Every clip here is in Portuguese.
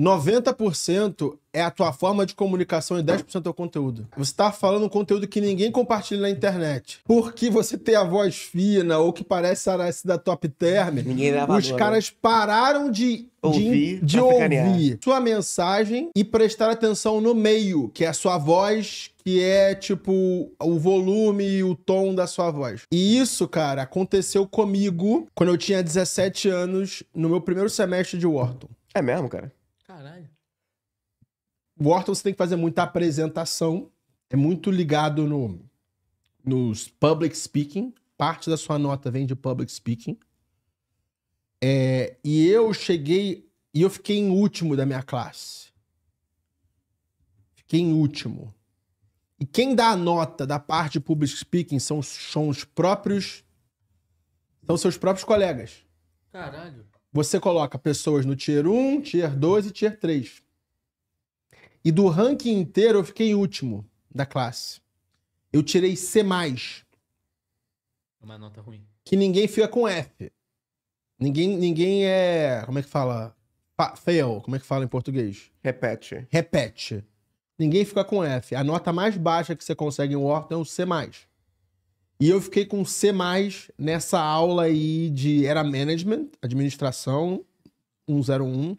90% é a tua forma de comunicação e 10% é o conteúdo. Você tá falando um conteúdo que ninguém compartilha na internet. Porque você tem a voz fina ou que parece a da top term, Ninguém os caras pararam de Ouvir de, de ouvir sua mensagem e prestar atenção no meio, que é a sua voz, que é tipo o volume e o tom da sua voz. E isso, cara, aconteceu comigo quando eu tinha 17 anos, no meu primeiro semestre de Wharton. É mesmo, cara? Caralho. Wharton você tem que fazer muita apresentação, é muito ligado no nos public speaking, parte da sua nota vem de public speaking. É, e eu cheguei e eu fiquei em último da minha classe. Fiquei em último. E quem dá a nota da parte de public speaking são, são os próprios são seus próprios colegas. Caralho. Você coloca pessoas no tier 1, tier 2 e tier 3. E do ranking inteiro eu fiquei em último da classe. Eu tirei C+, Uma nota ruim. que ninguém fica com F. Ninguém, ninguém é. Como é que fala? Fa- Fail. Como é que fala em português? Repete. Repete. Ninguém fica com F. A nota mais baixa que você consegue em Wharton é o C+. E eu fiquei com C+, nessa aula aí de... Era Management, Administração, 101.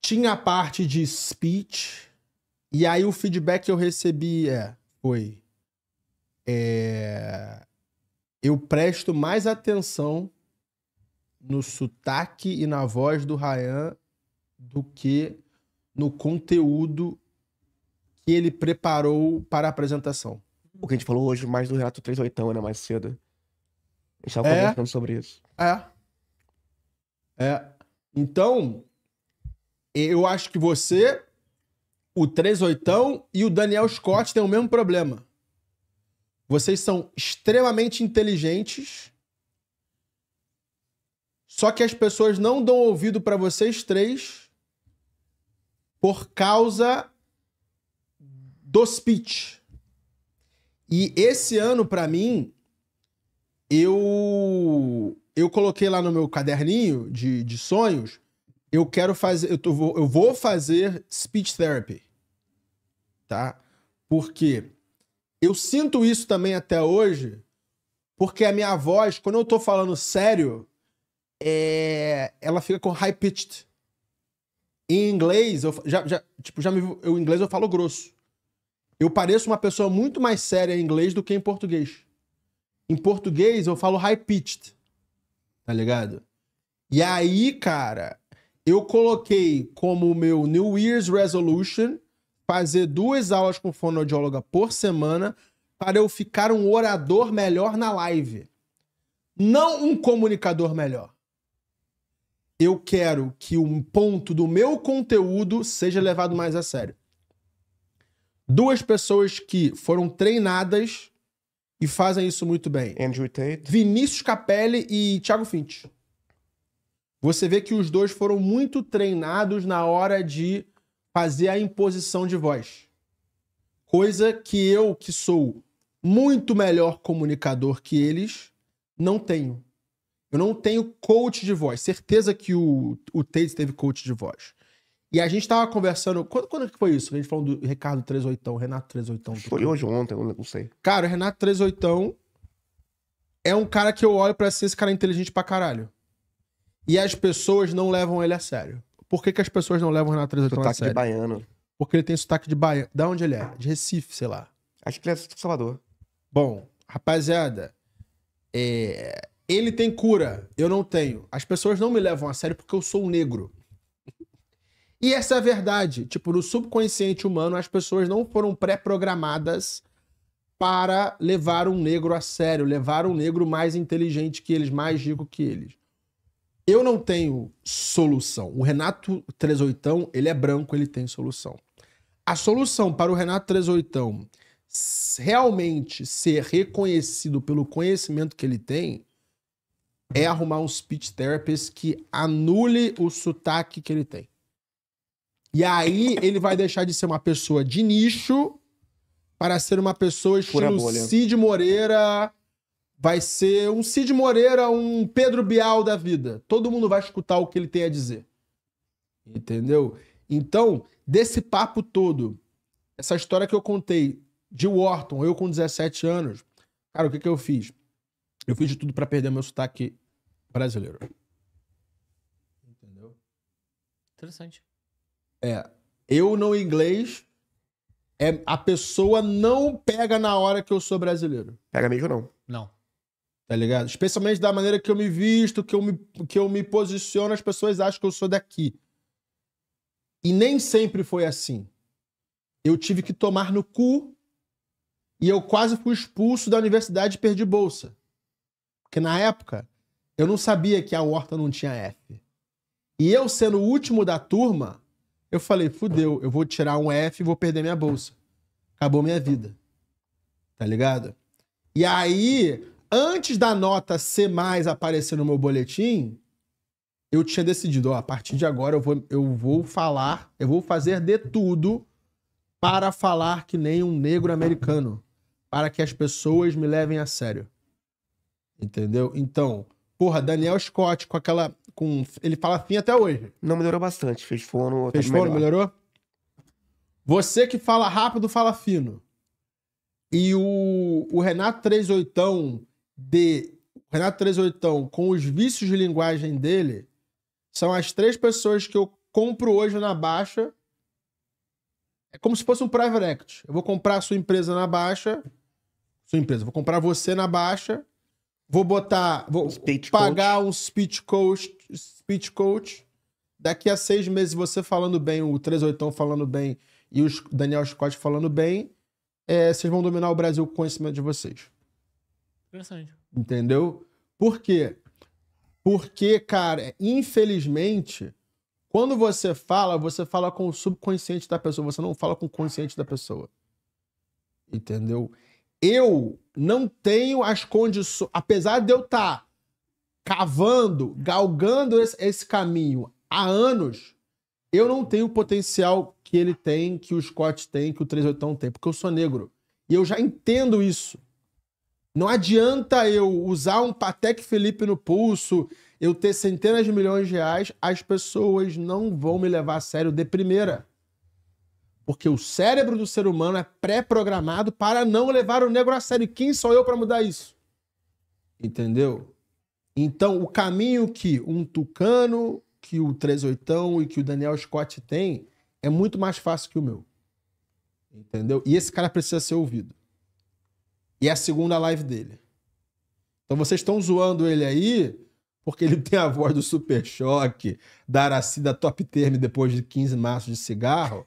Tinha a parte de Speech. E aí o feedback que eu recebi é... Foi... é, eu presto mais atenção no sotaque e na voz do Ryan do que no conteúdo que ele preparou para a apresentação. O que a gente falou hoje mais do Renato 38, né? Mais cedo. A gente tava É? conversando sobre isso. É. É. Então, eu acho que você, o 38 e o Daniel Scott têm o mesmo problema. Vocês são extremamente inteligentes, só que as pessoas não dão ouvido para vocês três por causa do speech. E esse ano, pra mim, eu eu coloquei lá no meu caderninho de, de sonhos, eu quero fazer, eu, tô- vou- eu vou fazer speech therapy, tá? Porque eu sinto isso também até hoje, porque a minha voz, quando eu tô falando sério, é, ela fica com high pitched. Em inglês, eu já, já, tipo, já me, eu, em inglês eu falo grosso. Eu pareço uma pessoa muito mais séria em inglês do que em português. Em português eu falo high pitched. Tá ligado? E aí, cara, eu coloquei como meu New Year's Resolution fazer duas aulas com fonoaudióloga por semana para eu ficar um orador melhor na live. Não um comunicador melhor. Eu quero que um ponto do meu conteúdo seja levado mais a sério. Duas pessoas que foram treinadas e fazem isso muito bem. Andrew Tate. Vinícius Capelli e Thiago Finch. Você vê que os dois foram muito treinados na hora de fazer a imposição de voz. Coisa que eu, que sou muito melhor comunicador que eles, não tenho. Eu não tenho coach de voz. Certeza que o, o Tate teve coach de voz. E a gente tava conversando. Quando, quando que foi isso? A gente falou do Ricardo 38, Renato 38. Foi hoje ou ontem, eu não sei. Cara, o Renato 38 é um cara que eu olho pra ser esse cara inteligente pra caralho. E as pessoas não levam ele a sério. Por que, que as pessoas não levam o Renato 38 a Sotaque de sério? baiano. Porque ele tem sotaque de Bahia. Da onde ele é? De Recife, sei lá. Acho que ele é de Salvador. Bom, rapaziada, é, ele tem cura, eu não tenho. As pessoas não me levam a sério porque eu sou um negro. E essa é a verdade. Tipo, no subconsciente humano, as pessoas não foram pré-programadas para levar um negro a sério, levar um negro mais inteligente que eles, mais rico que eles. Eu não tenho solução. O Renato 38, ele é branco, ele tem solução. A solução para o Renato 38 s- realmente ser reconhecido pelo conhecimento que ele tem é arrumar um speech therapist que anule o sotaque que ele tem. E aí ele vai deixar de ser uma pessoa de nicho para ser uma pessoa estilo. Cid Moreira. Vai ser um Cid Moreira, um Pedro Bial da vida. Todo mundo vai escutar o que ele tem a dizer. Entendeu? Então, desse papo todo, essa história que eu contei de Wharton, eu com 17 anos, cara, o que, que eu fiz? Eu fiz de tudo para perder meu sotaque brasileiro. Entendeu? Interessante. É. Eu no inglês, é, a pessoa não pega na hora que eu sou brasileiro. Pega mesmo não. Não. Tá ligado? Especialmente da maneira que eu me visto, que eu me, que eu me posiciono, as pessoas acham que eu sou daqui. E nem sempre foi assim. Eu tive que tomar no cu e eu quase fui expulso da universidade e perdi bolsa. Porque na época eu não sabia que a horta não tinha F. E eu sendo o último da turma, eu falei, fudeu, eu vou tirar um F e vou perder minha bolsa. Acabou minha vida. Tá ligado? E aí, antes da nota C mais aparecer no meu boletim, eu tinha decidido, ó, a partir de agora eu vou, eu vou falar, eu vou fazer de tudo para falar que nem um negro americano, para que as pessoas me levem a sério. Entendeu? Então, porra, Daniel Scott com aquela com ele fala fim até hoje. Não melhorou bastante. Fez fono. tá Fez fono, melhor. melhorou? Você que fala rápido, fala fino. E o, o Renato 38 de o Renato 38 com os vícios de linguagem dele são as três pessoas que eu compro hoje na baixa. É como se fosse um private equity. Eu vou comprar a sua empresa na baixa. Sua empresa, vou comprar você na baixa. Vou botar. Vou Speech pagar um speech coach, speech coach. Daqui a seis meses, você falando bem, o 38 falando bem e o Daniel Scott falando bem, é, vocês vão dominar o Brasil com o conhecimento de vocês. Interessante. Entendeu? Por quê? Porque, cara, infelizmente, quando você fala, você fala com o subconsciente da pessoa, você não fala com o consciente da pessoa. Entendeu? Eu não tenho as condições, apesar de eu estar tá cavando, galgando esse, esse caminho há anos, eu não tenho o potencial que ele tem, que o Scott tem, que o 38 tem, porque eu sou negro. E eu já entendo isso. Não adianta eu usar um Patek Felipe no pulso, eu ter centenas de milhões de reais, as pessoas não vão me levar a sério de primeira. Porque o cérebro do ser humano é pré-programado para não levar o negro a sério. Quem sou eu para mudar isso? Entendeu? Então, o caminho que um tucano, que o 38 e que o Daniel Scott tem é muito mais fácil que o meu. Entendeu? E esse cara precisa ser ouvido. E é a segunda live dele. Então vocês estão zoando ele aí porque ele tem a voz do Super Choque, da Aracida Top Term depois de 15 maços de cigarro.